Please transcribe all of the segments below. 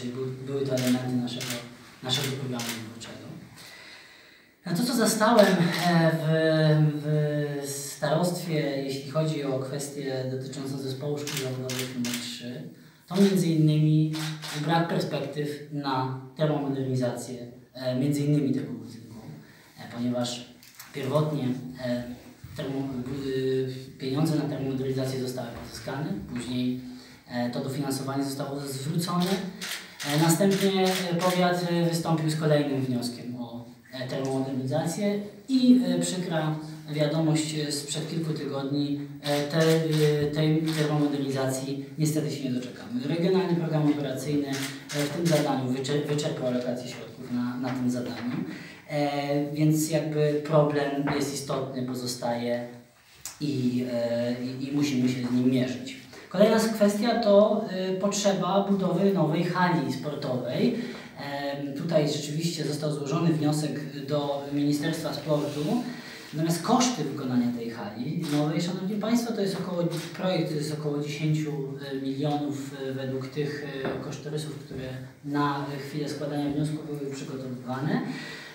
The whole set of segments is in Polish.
wyborczej, były, to elementy naszego, naszego programu wyborczego. A To, co zastałem e, w, w starostwie, jeśli chodzi o kwestie dotyczące zespołu szkół zawodowych nr 3, to między innymi brak perspektyw na termomodernizację e, między innymi tego budynku, e, ponieważ pierwotnie termo, pieniądze na termomodernizację zostały pozyskane, później to dofinansowanie zostało zwrócone. E, Następnie e, powiat e, wystąpił z kolejnym wnioskiem o termomodernizację i przykra wiadomość sprzed kilku tygodni, te, tej termomodernizacji niestety się nie doczekamy. Regionalny program operacyjny w tym zadaniu wyczer- wyczerpał alokację środków na, na tym zadaniu, więc jakby problem jest istotny, pozostaje i, i, i musimy się z nim mierzyć. Kolejna kwestia to y, potrzeba budowy nowej hali sportowej. Tutaj rzeczywiście został złożony wniosek do Ministerstwa Sportu. Natomiast koszty wykonania tej hali nowej, Szanowni Państwo, to jest około, projekt to jest około 10 milionów y, według tych y, kosztorysów, które na chwilę składania wniosku były przygotowywane.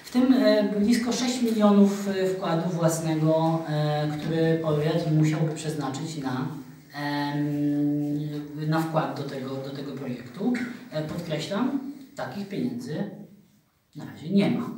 W tym e, blisko 6 milionów e, wkładu własnego, e, który powiat musiałby przeznaczyć na, na wkład do tego, do tego projektu. E, Podkreślam, takich pieniędzy na razie nie ma.